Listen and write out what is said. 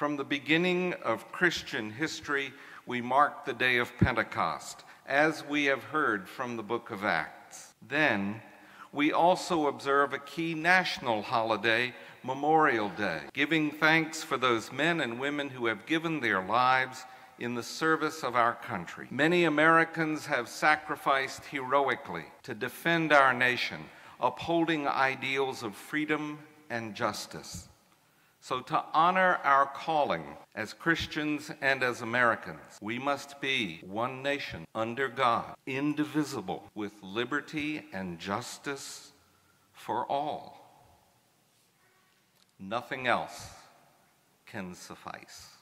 From the beginning of Christian history, we mark the day of Pentecost, as we have heard from the book of Acts. Then, we also observe a key national holiday, Memorial Day, giving thanks for those men and women who have given their lives in the service of our country. Many Americans have sacrificed heroically to defend our nation, upholding ideals of freedom and justice. So, to honor our calling as Christians and as Americans, we must be one nation under God, indivisible, with liberty and justice for all. Nothing else can suffice.